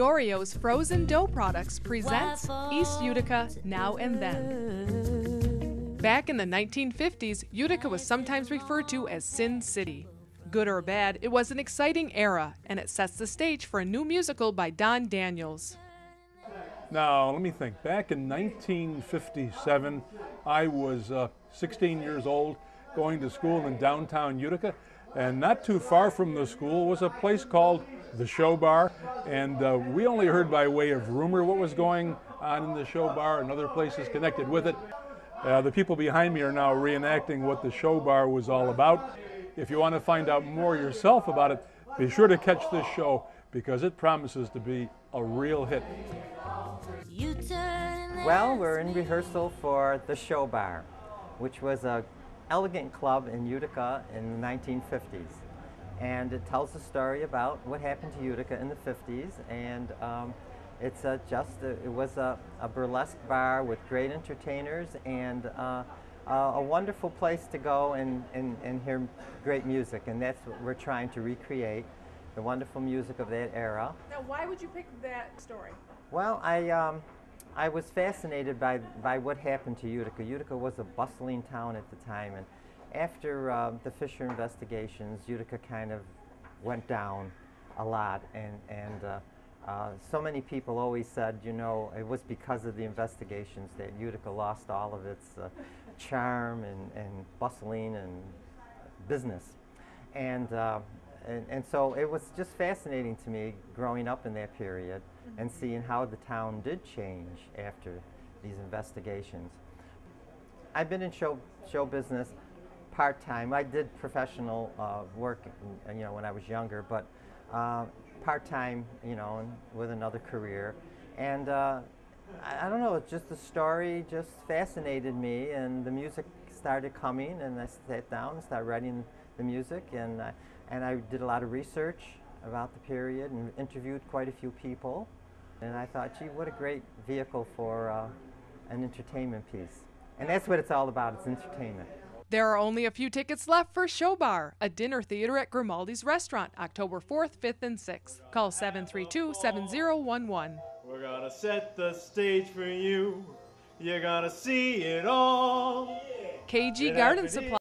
Oreo's frozen dough products presents East Utica Now and Then. Back in the 1950s, Utica was sometimes referred to as Sin City. Good or bad, it was an exciting era, and it sets the stage for a new musical by Don Daniels. Now, let me think. Back in 1957, I was uh, 16 years old, going to school in downtown Utica, and not too far from the school was a place called the Showbar, and uh, we only heard by way of rumor what was going on in the Showbar and other places connected with it. Uh, the people behind me are now reenacting what the Showbar was all about. If you want to find out more yourself about it, be sure to catch this show because it promises to be a real hit. Well, we're in rehearsal for the Showbar, which was a elegant club in Utica in the 1950s. And it tells a story about what happened to Utica in the 50s. And um, it's a just, a, it was a, a, burlesque bar with great entertainers and uh, a wonderful place to go and, and, and hear great music. And that's what we're trying to recreate, the wonderful music of that era. Now, why would you pick that story? Well, I, um, I was fascinated by, by what happened to Utica. Utica was a bustling town at the time, and after uh, the Fisher investigations, Utica kind of went down a lot, and, and uh, uh, so many people always said, you know, it was because of the investigations that Utica lost all of its uh, charm and, and bustling and business. And uh, and, and so it was just fascinating to me growing up in that period mm -hmm. and seeing how the town did change after these investigations. I've been in show, show business part-time. I did professional uh, work, you know, when I was younger, but uh, part-time, you know, with another career. And uh, I, I, don't know, just the story just fascinated me, and the music started coming, and I sat down and started writing the music, and I, and I did a lot of research about the period and interviewed quite a few people. And I thought, gee, what a great vehicle for uh, an entertainment piece. And that's what it's all about, it's entertainment. There are only a few tickets left for Showbar, a dinner theater at Grimaldi's Restaurant, October 4th, 5th, and 6th. Call 732 7011. We're gonna set the stage for you. You're gonna see it all. KG Garden Supply.